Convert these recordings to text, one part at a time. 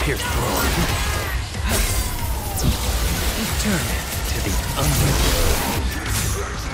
Rising, pierce through. Return to the underworld.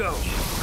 Go.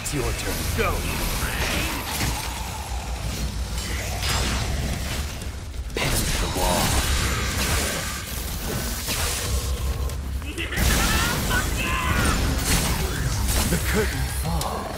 It's your turn. Go. Pin to the wall. The curtain falls.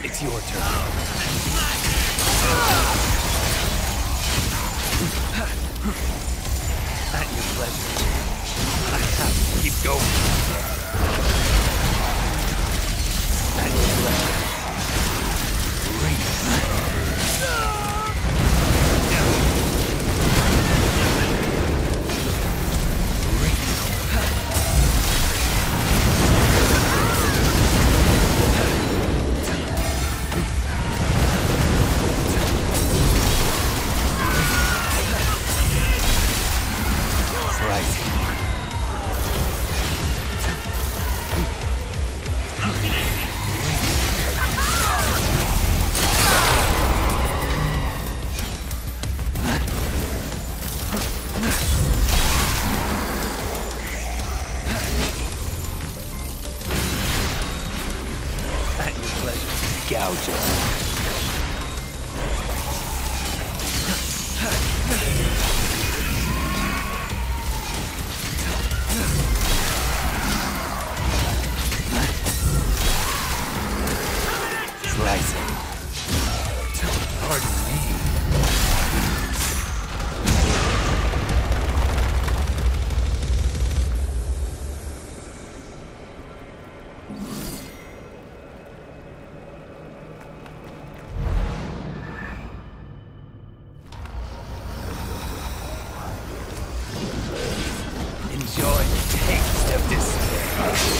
It's your turn. At your pleasure. I have to keep going. At your pleasure. Ring. Despair.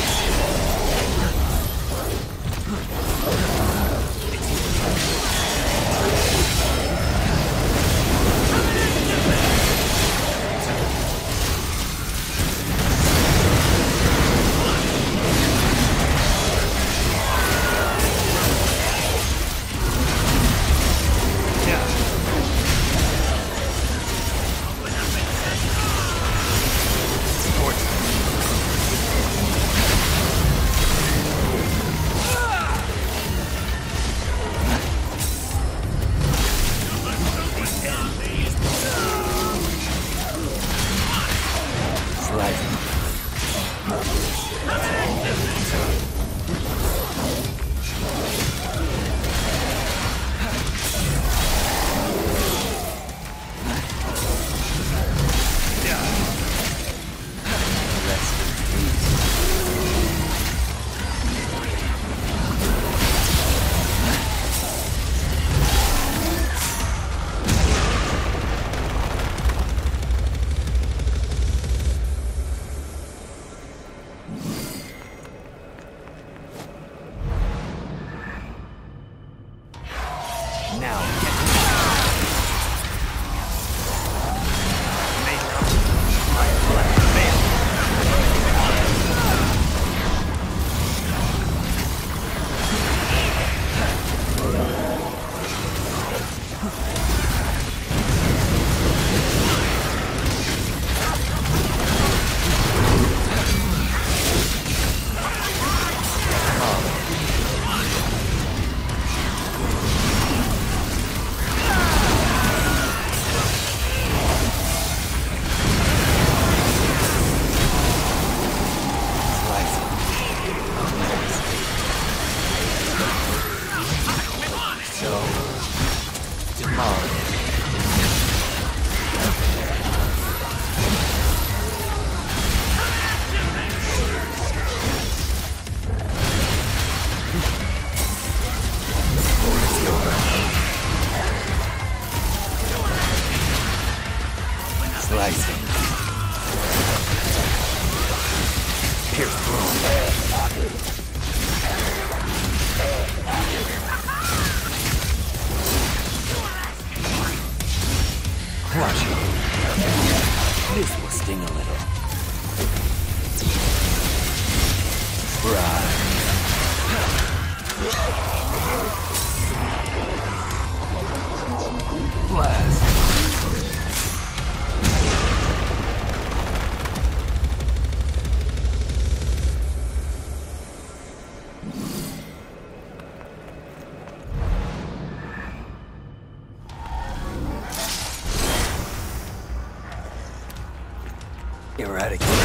Eradicate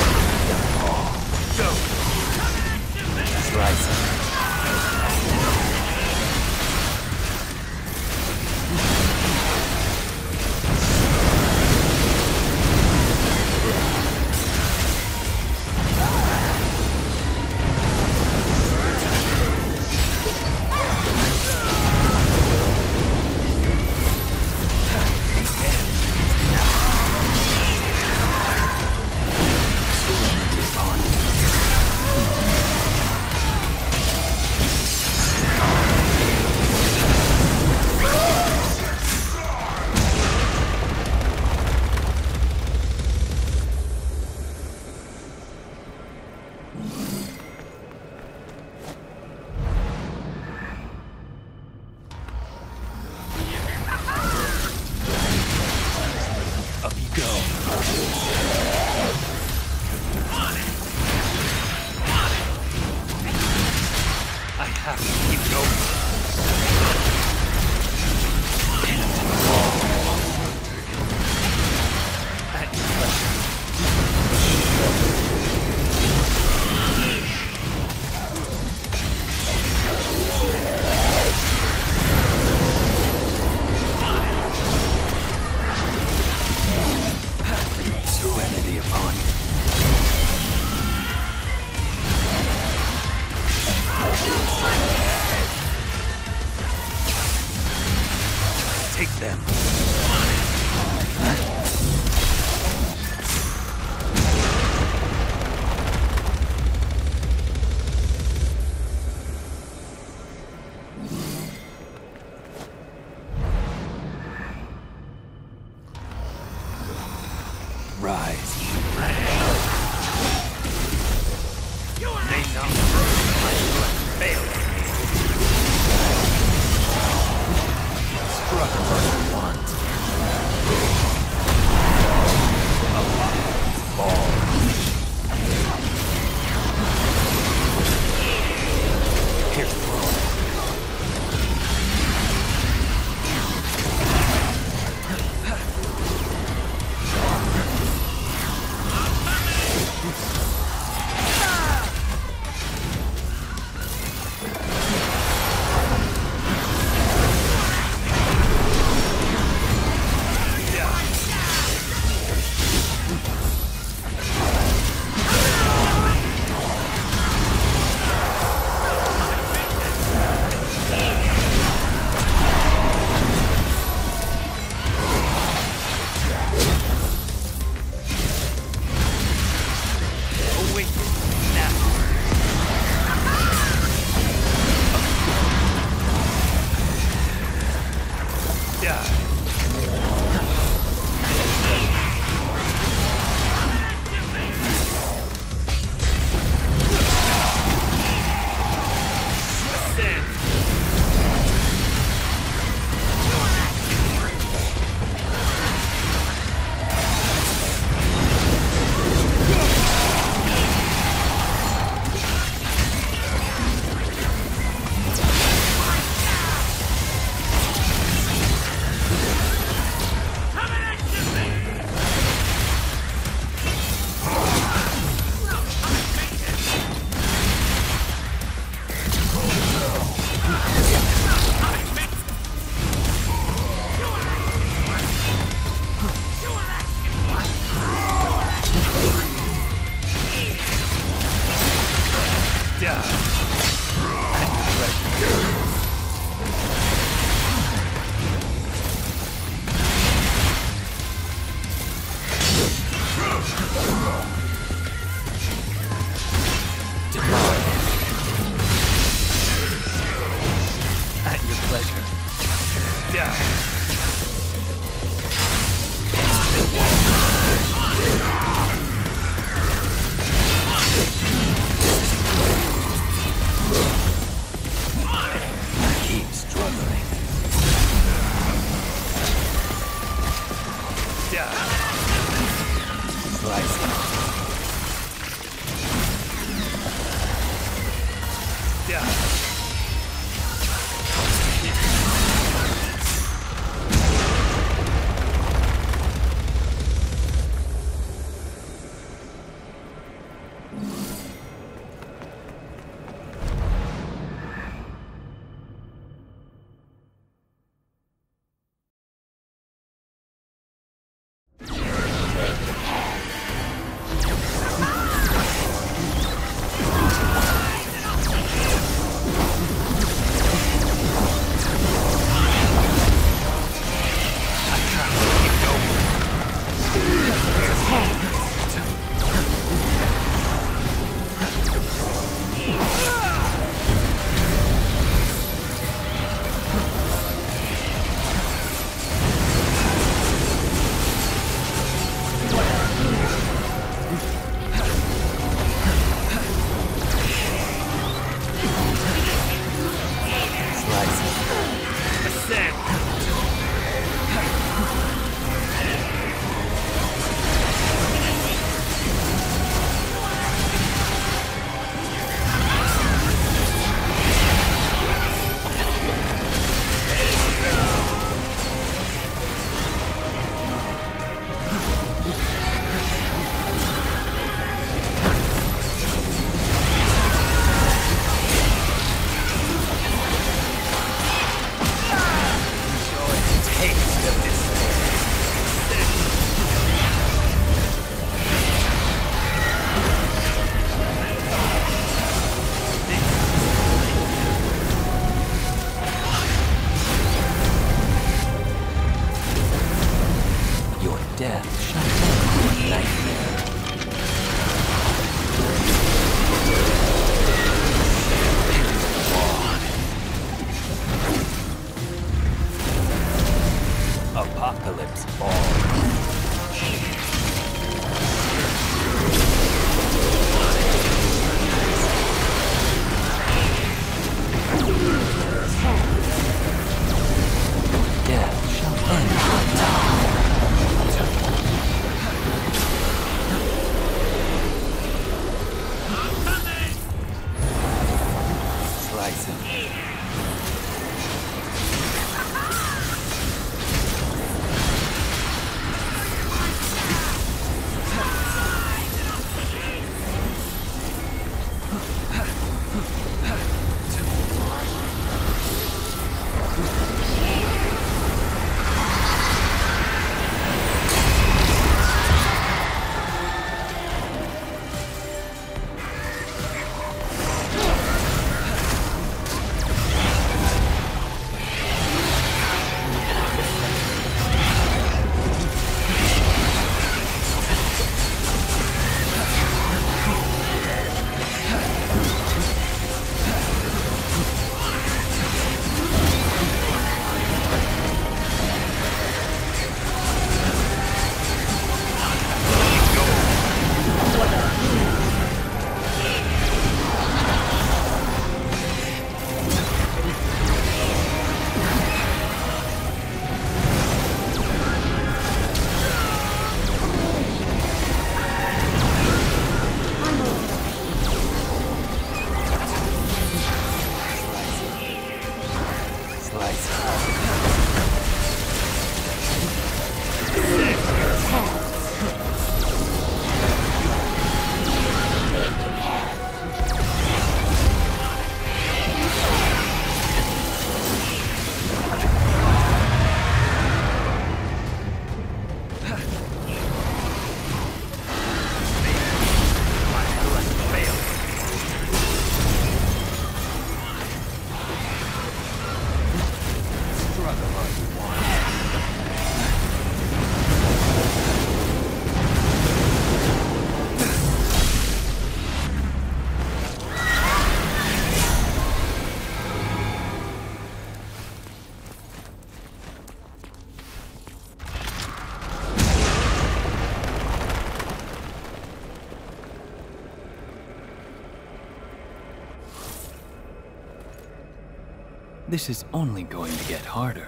This is only going to get harder.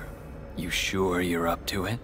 You sure you're up to it?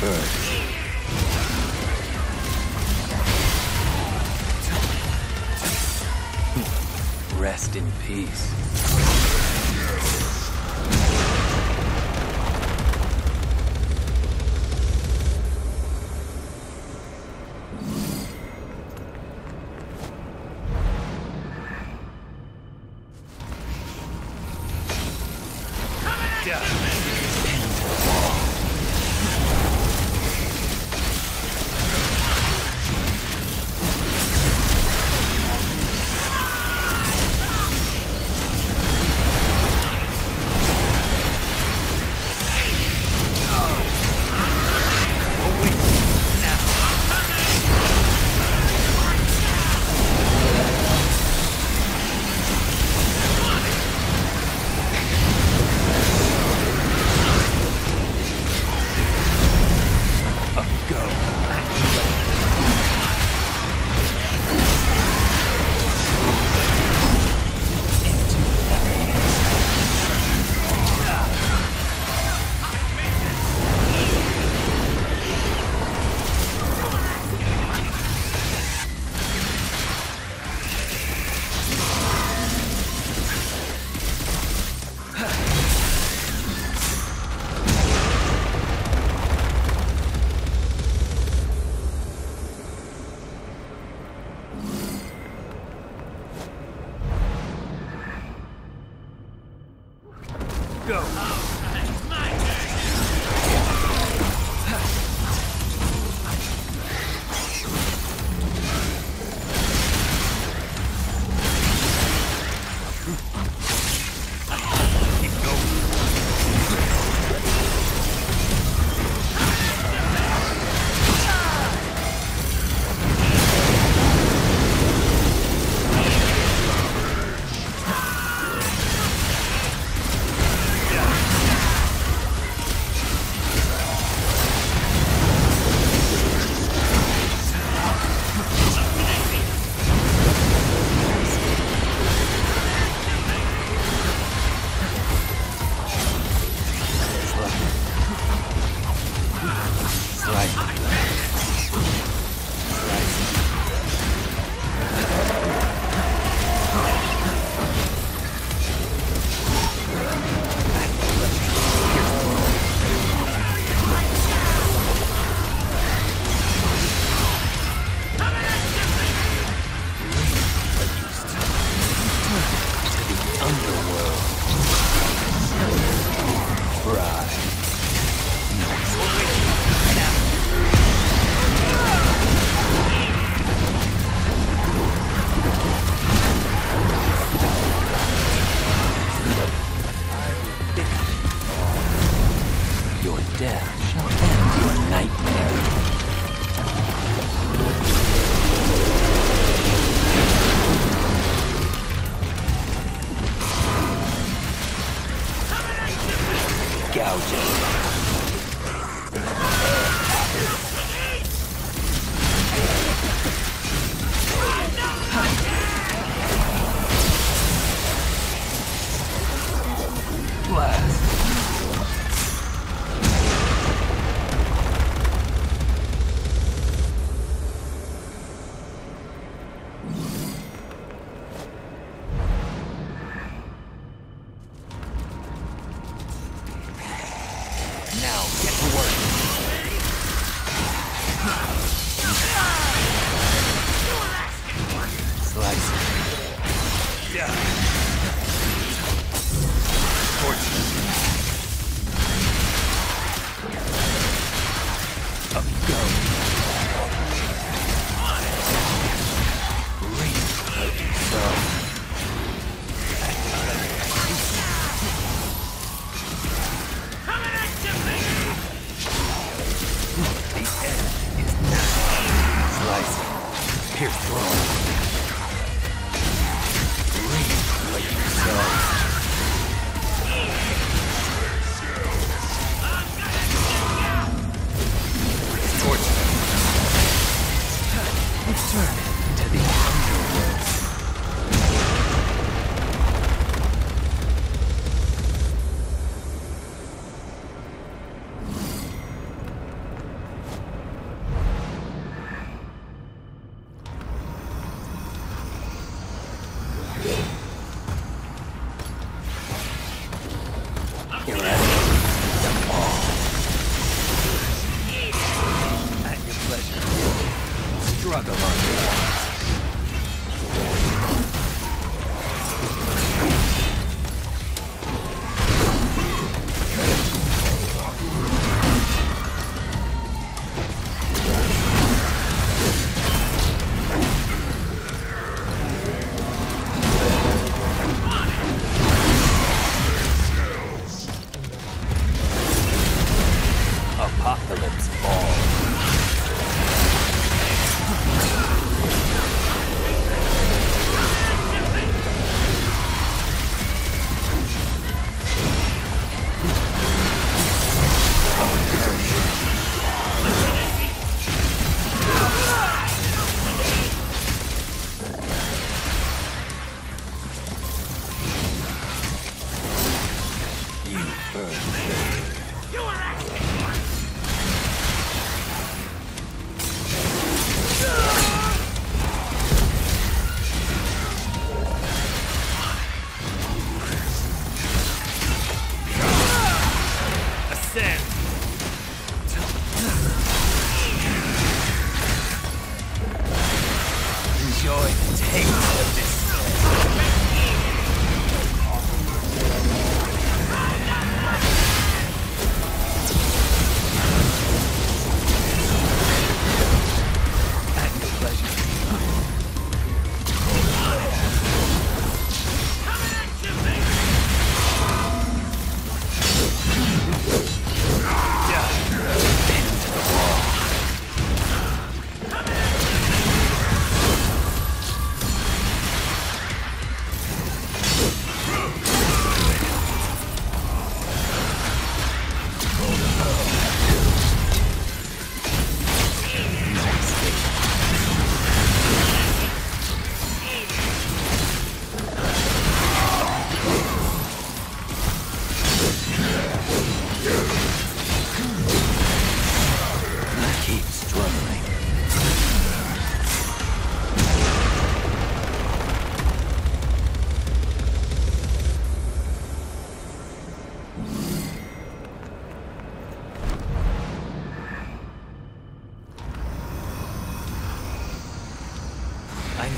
first. Rest in peace.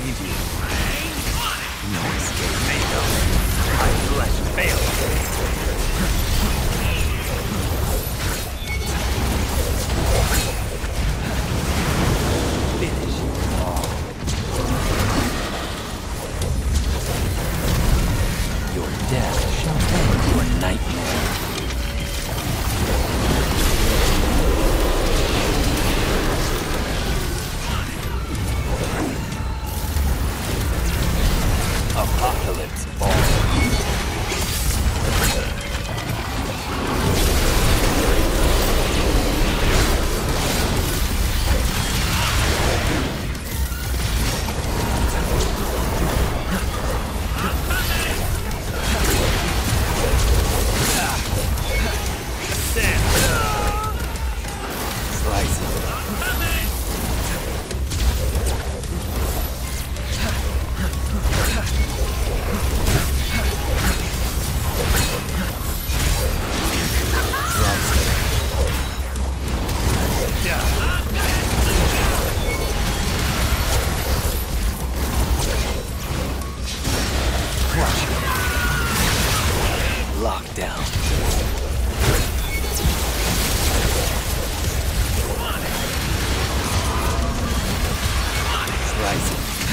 need you. No escape, Mako. My bless fail.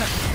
Ха-ха-ха!